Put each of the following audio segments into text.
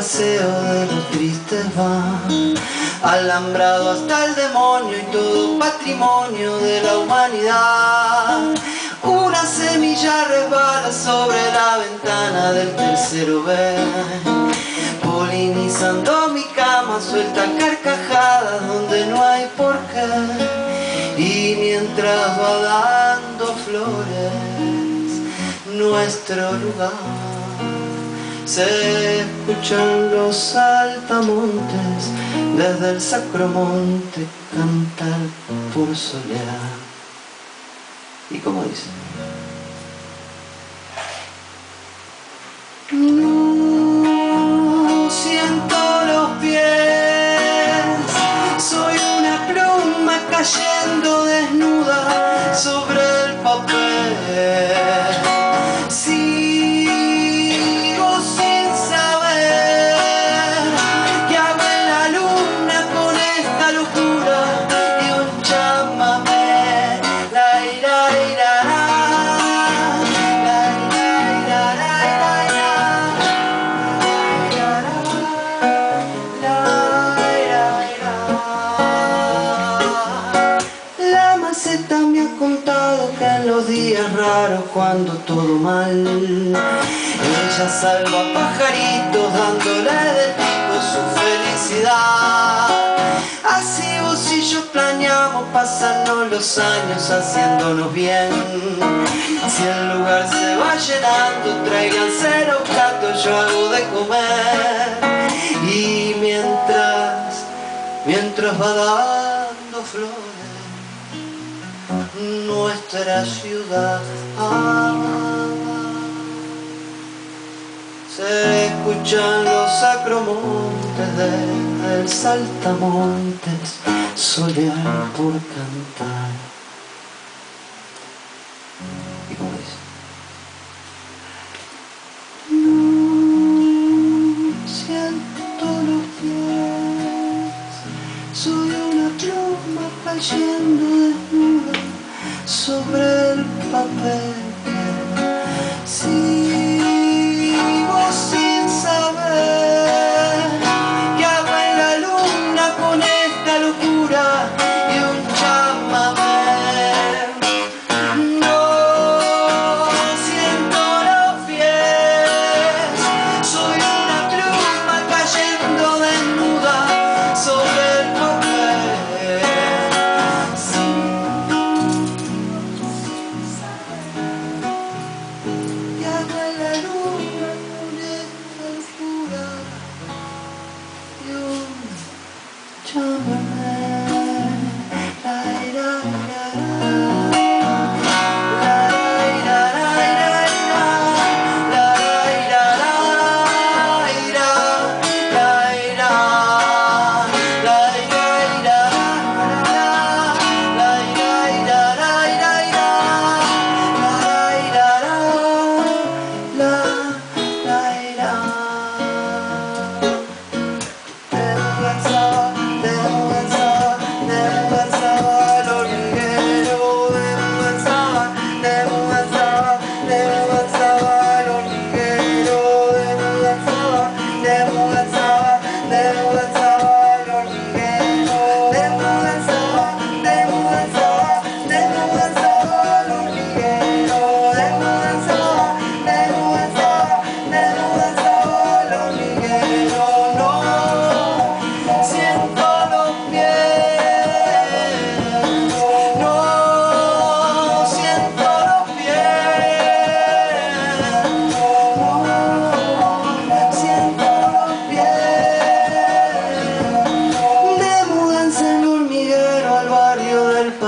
paseo de los tristes van Alambrado hasta el demonio y todo patrimonio de la humanidad. Una semilla resbala sobre la ventana del tercero B Polinizando mi cama suelta carcajadas donde no hay por qué Y mientras va dando flores nuestro lugar se escuchan los saltamontes desde el sacromonte cantar por solear. ¿Y cómo dice? No siento los pies, soy una pluma cayendo desnuda sobre el papel. Cuando todo mal. Ella salva pajaritos dándole de pico su felicidad. Así vos y yo planeamos pasarnos los años haciéndonos bien. Si el lugar se va llenando traigan cero platos yo hago de comer. Y mientras, mientras va dando flores nuestra ciudad. Se escuchan los sacromontes del saltamontes solear por cantar. ¿Y dice? Siento los pies, soy una pluma cayendo sobre el papel. Sigo 沙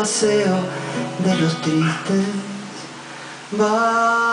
paseo de los tristes. Va.